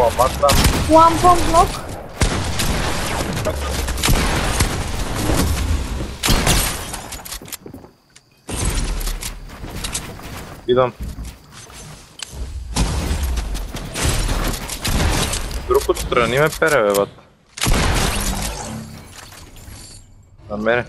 One back down. One bomb knock. Идвам. Друг отстрани ме пере, бе, бат. На мене.